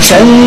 神